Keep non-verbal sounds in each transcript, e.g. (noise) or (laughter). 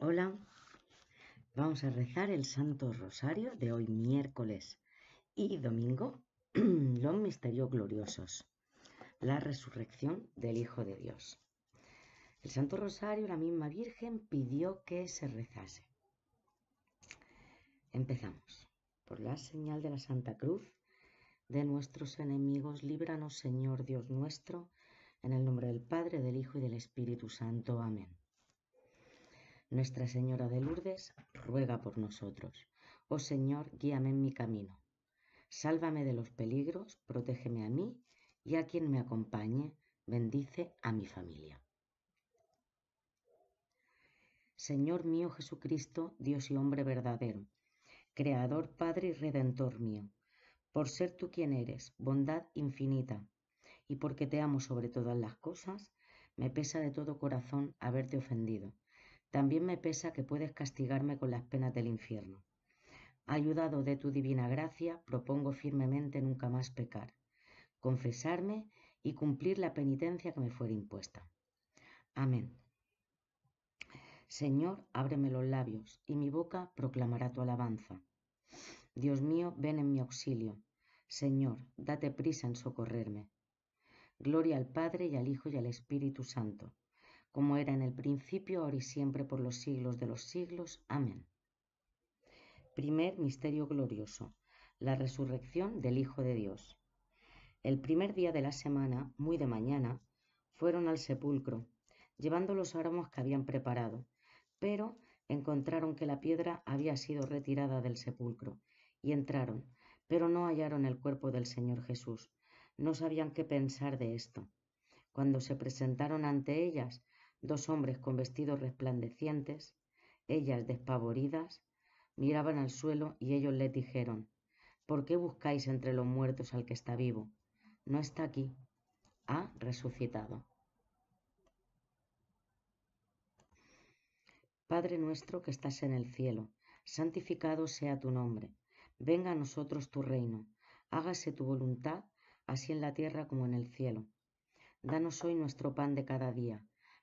Hola, vamos a rezar el Santo Rosario de hoy miércoles y domingo, (clears throat) los misterios gloriosos, la resurrección del Hijo de Dios. El Santo Rosario, la misma Virgen pidió que se rezase. Empezamos. Por la señal de la Santa Cruz de nuestros enemigos, líbranos Señor Dios nuestro, en el nombre del Padre, del Hijo y del Espíritu Santo. Amén. Nuestra Señora de Lourdes, ruega por nosotros. Oh Señor, guíame en mi camino. Sálvame de los peligros, protégeme a mí y a quien me acompañe, bendice a mi familia. Señor mío Jesucristo, Dios y hombre verdadero, Creador, Padre y Redentor mío, por ser tú quien eres, bondad infinita, y porque te amo sobre todas las cosas, me pesa de todo corazón haberte ofendido también me pesa que puedes castigarme con las penas del infierno. Ayudado de tu divina gracia, propongo firmemente nunca más pecar, confesarme y cumplir la penitencia que me fuera impuesta. Amén. Señor, ábreme los labios, y mi boca proclamará tu alabanza. Dios mío, ven en mi auxilio. Señor, date prisa en socorrerme. Gloria al Padre y al Hijo y al Espíritu Santo como era en el principio, ahora y siempre, por los siglos de los siglos. Amén. Primer Misterio Glorioso. La resurrección del Hijo de Dios. El primer día de la semana, muy de mañana, fueron al sepulcro, llevando los aromas que habían preparado, pero encontraron que la piedra había sido retirada del sepulcro, y entraron, pero no hallaron el cuerpo del Señor Jesús. No sabían qué pensar de esto. Cuando se presentaron ante ellas, Dos hombres con vestidos resplandecientes, ellas despavoridas, miraban al suelo y ellos les dijeron, ¿por qué buscáis entre los muertos al que está vivo? No está aquí, ha resucitado. Padre nuestro que estás en el cielo, santificado sea tu nombre, venga a nosotros tu reino, hágase tu voluntad, así en la tierra como en el cielo. Danos hoy nuestro pan de cada día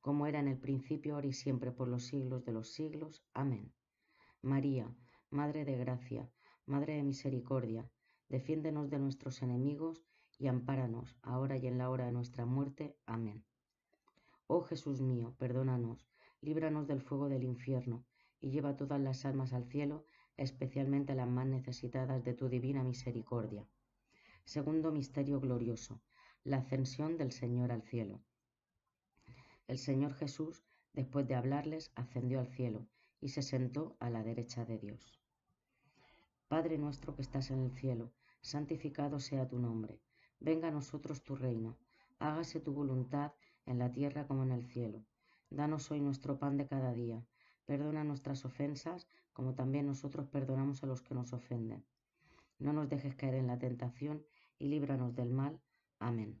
como era en el principio, ahora y siempre, por los siglos de los siglos. Amén. María, Madre de Gracia, Madre de Misericordia, defiéndenos de nuestros enemigos y ampáranos, ahora y en la hora de nuestra muerte. Amén. Oh Jesús mío, perdónanos, líbranos del fuego del infierno, y lleva todas las almas al cielo, especialmente las más necesitadas de tu divina misericordia. Segundo misterio glorioso, la ascensión del Señor al cielo. El Señor Jesús, después de hablarles, ascendió al cielo y se sentó a la derecha de Dios. Padre nuestro que estás en el cielo, santificado sea tu nombre, venga a nosotros tu reino, hágase tu voluntad en la tierra como en el cielo. Danos hoy nuestro pan de cada día, perdona nuestras ofensas como también nosotros perdonamos a los que nos ofenden. No nos dejes caer en la tentación y líbranos del mal. Amén.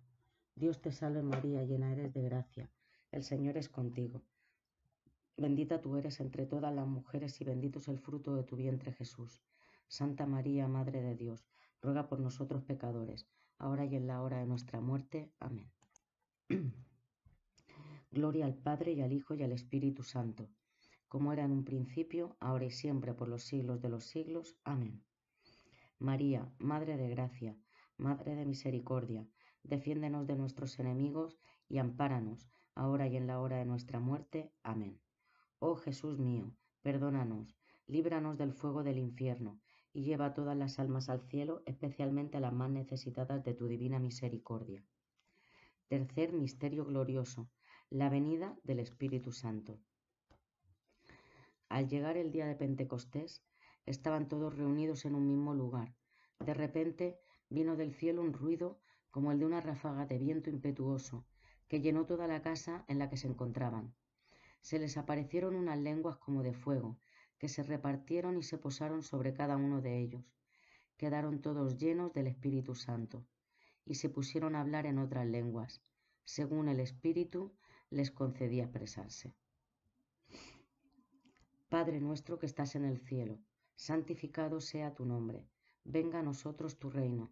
Dios te salve María, llena eres de gracia, el Señor es contigo. Bendita tú eres entre todas las mujeres y bendito es el fruto de tu vientre Jesús. Santa María, Madre de Dios, ruega por nosotros pecadores, ahora y en la hora de nuestra muerte. Amén. (clears throat) Gloria al Padre y al Hijo y al Espíritu Santo, como era en un principio, ahora y siempre, por los siglos de los siglos. Amén. María, Madre de Gracia, Madre de Misericordia, defiéndenos de nuestros enemigos y ampáranos, ahora y en la hora de nuestra muerte. Amén. Oh Jesús mío, perdónanos, líbranos del fuego del infierno, y lleva todas las almas al cielo, especialmente a las más necesitadas de tu divina misericordia. Tercer misterio glorioso, la venida del Espíritu Santo. Al llegar el día de Pentecostés, estaban todos reunidos en un mismo lugar. De repente vino del cielo un ruido como el de una ráfaga de viento impetuoso, que llenó toda la casa en la que se encontraban. Se les aparecieron unas lenguas como de fuego, que se repartieron y se posaron sobre cada uno de ellos. Quedaron todos llenos del Espíritu Santo, y se pusieron a hablar en otras lenguas, según el Espíritu les concedía expresarse. Padre nuestro que estás en el cielo, santificado sea tu nombre, venga a nosotros tu reino,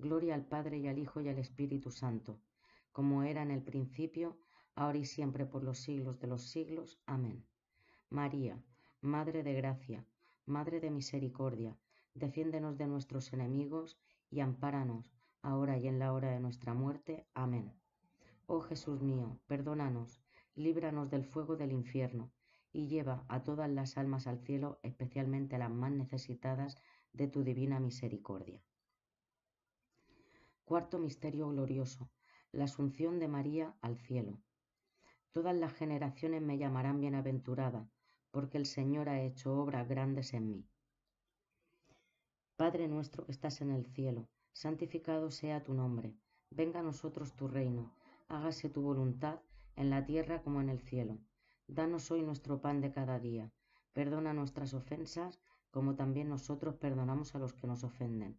Gloria al Padre y al Hijo y al Espíritu Santo, como era en el principio, ahora y siempre por los siglos de los siglos. Amén. María, Madre de Gracia, Madre de Misericordia, defiéndenos de nuestros enemigos y ampáranos, ahora y en la hora de nuestra muerte. Amén. Oh Jesús mío, perdónanos, líbranos del fuego del infierno, y lleva a todas las almas al cielo, especialmente a las más necesitadas de tu divina misericordia. Cuarto Misterio Glorioso. La Asunción de María al cielo. Todas las generaciones me llamarán bienaventurada, porque el Señor ha hecho obras grandes en mí. Padre nuestro que estás en el cielo, santificado sea tu nombre, venga a nosotros tu reino, hágase tu voluntad en la tierra como en el cielo. Danos hoy nuestro pan de cada día, perdona nuestras ofensas como también nosotros perdonamos a los que nos ofenden.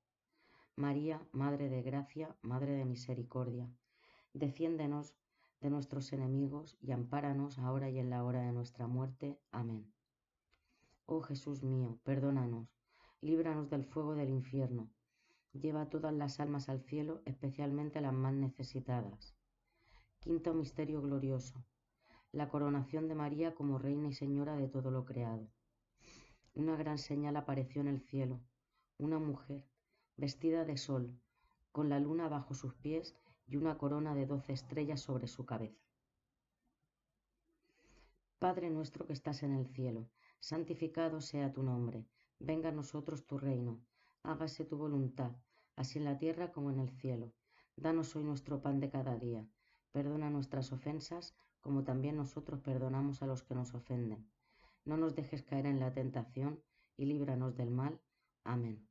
María, Madre de Gracia, Madre de Misericordia, defiéndenos de nuestros enemigos y ampáranos ahora y en la hora de nuestra muerte. Amén. Oh Jesús mío, perdónanos, líbranos del fuego del infierno, lleva todas las almas al cielo, especialmente las más necesitadas. Quinto Misterio Glorioso la coronación de María como reina y señora de todo lo creado. Una gran señal apareció en el cielo, una mujer, vestida de sol, con la luna bajo sus pies y una corona de doce estrellas sobre su cabeza. Padre nuestro que estás en el cielo, santificado sea tu nombre, venga a nosotros tu reino, hágase tu voluntad, así en la tierra como en el cielo. Danos hoy nuestro pan de cada día, perdona nuestras ofensas, como también nosotros perdonamos a los que nos ofenden. No nos dejes caer en la tentación y líbranos del mal. Amén.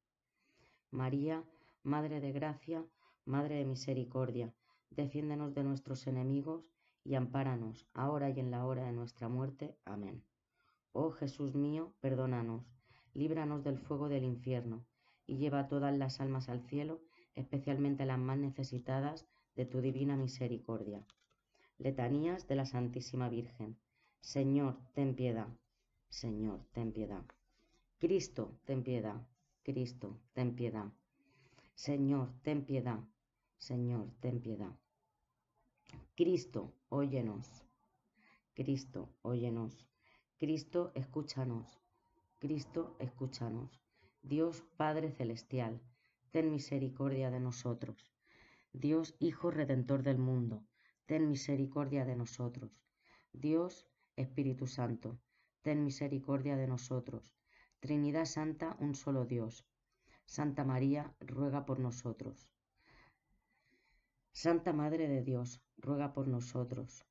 María, Madre de Gracia, Madre de Misericordia, defiéndenos de nuestros enemigos y ampáranos, ahora y en la hora de nuestra muerte. Amén. Oh Jesús mío, perdónanos, líbranos del fuego del infierno, y lleva todas las almas al cielo, especialmente las más necesitadas de tu divina misericordia. Letanías de la Santísima Virgen. Señor, ten piedad. Señor, ten piedad. Cristo, ten piedad. Cristo, ten piedad. Señor, ten piedad. Señor, ten piedad. Cristo, óyenos. Cristo, óyenos. Cristo, escúchanos. Cristo, escúchanos. Dios Padre Celestial, ten misericordia de nosotros. Dios Hijo Redentor del mundo, ten misericordia de nosotros. Dios Espíritu Santo, ten misericordia de nosotros. Trinidad Santa, un solo Dios. Santa María, ruega por nosotros. Santa Madre de Dios, ruega por nosotros.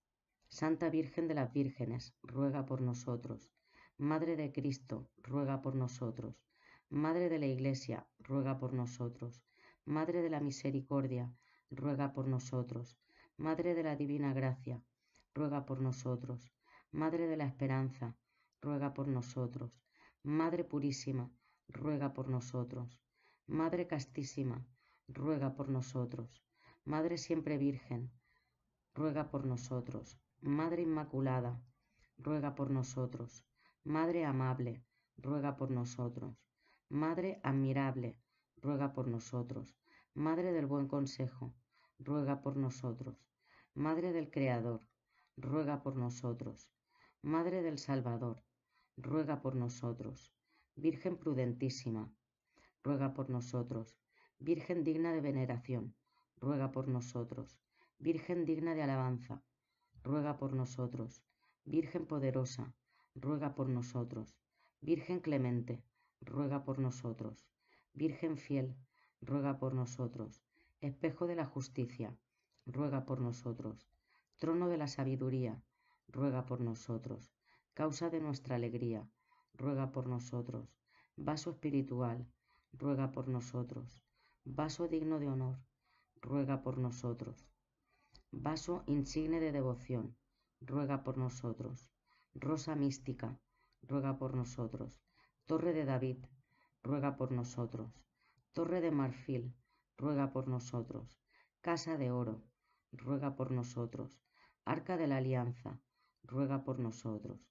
Santa Virgen de las Vírgenes, ruega por nosotros. Madre de Cristo, ruega por nosotros. Madre de la Iglesia, ruega por nosotros. Madre de la Misericordia, ruega por nosotros. Madre de la Divina Gracia, ruega por nosotros. Madre de la Esperanza, ruega por nosotros. Madre Purísima, ruega por nosotros. Madre Castísima, ruega por nosotros. Madre Siempre Virgen, ruega por nosotros. Madre Inmaculada, ruega por nosotros. Madre Amable, ruega por nosotros. Madre Admirable, ruega por nosotros. Madre del Buen Consejo, ruega por nosotros. Madre del Creador, ruega por nosotros. Madre del Salvador, ruega por nosotros. Virgen prudentísima, ruega por nosotros. Virgen digna de veneración, ruega por nosotros. Virgen digna de alabanza, ruega por nosotros. Virgen poderosa, ruega por nosotros. Virgen clemente, ruega por nosotros. Virgen fiel, ruega por nosotros. Espejo de la justicia, ruega por nosotros. Trono de la sabiduría, ruega por nosotros. Causa de nuestra alegría, ruega por nosotros. Vaso espiritual, ruega por nosotros. Vaso digno de honor, ruega por nosotros. Vaso insigne de devoción, ruega por nosotros. Rosa mística, ruega por nosotros. Torre de David, ruega por nosotros. Torre de marfil, ruega por nosotros. Casa de oro, ruega por nosotros. Arca de la alianza, ruega por nosotros.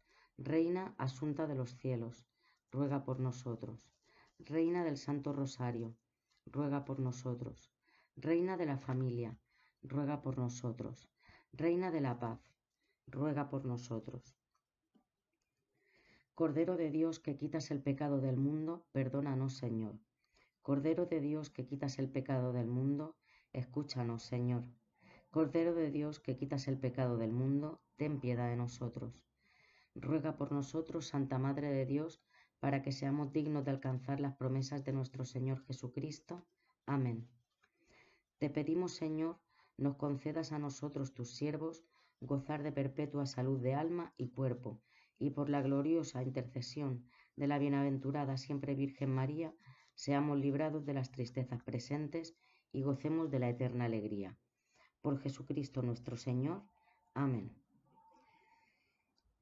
Reina asunta de los cielos, ruega por nosotros. Reina del Santo Rosario, ruega por nosotros. Reina de la familia, ruega por nosotros. Reina de la paz, ruega por nosotros. Cordero de Dios que quitas el pecado del mundo, perdónanos, Señor. Cordero de Dios que quitas el pecado del mundo, escúchanos, Señor. Cordero de Dios que quitas el pecado del mundo, ten piedad de nosotros. Ruega por nosotros, Santa Madre de Dios, para que seamos dignos de alcanzar las promesas de nuestro Señor Jesucristo. Amén. Te pedimos, Señor, nos concedas a nosotros, tus siervos, gozar de perpetua salud de alma y cuerpo, y por la gloriosa intercesión de la bienaventurada siempre Virgen María, seamos librados de las tristezas presentes y gocemos de la eterna alegría. Por Jesucristo nuestro Señor. Amén.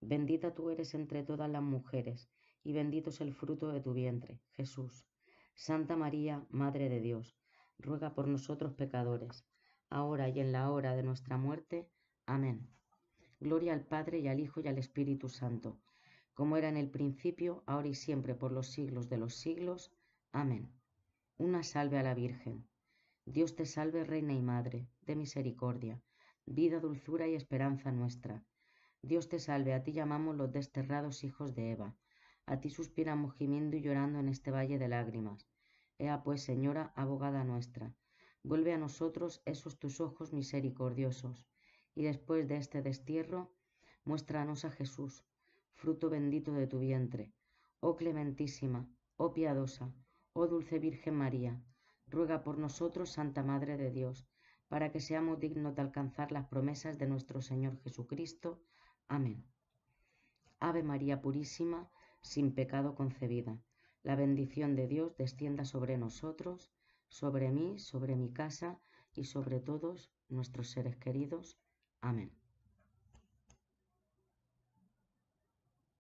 Bendita tú eres entre todas las mujeres, y bendito es el fruto de tu vientre, Jesús. Santa María, Madre de Dios, ruega por nosotros pecadores, ahora y en la hora de nuestra muerte. Amén. Gloria al Padre y al Hijo y al Espíritu Santo, como era en el principio, ahora y siempre, por los siglos de los siglos. Amén. Una salve a la Virgen. Dios te salve, Reina y Madre, de misericordia, vida, dulzura y esperanza nuestra. Dios te salve, a ti llamamos los desterrados hijos de Eva, a ti suspiramos gimiendo y llorando en este valle de lágrimas. Ea pues, Señora, abogada nuestra, vuelve a nosotros esos tus ojos misericordiosos, y después de este destierro, muéstranos a Jesús, fruto bendito de tu vientre. Oh clementísima, oh piadosa, oh dulce Virgen María, ruega por nosotros, Santa Madre de Dios, para que seamos dignos de alcanzar las promesas de nuestro Señor Jesucristo. Amén. Ave María Purísima, sin pecado concebida. La bendición de Dios descienda sobre nosotros, sobre mí, sobre mi casa y sobre todos nuestros seres queridos. Amén.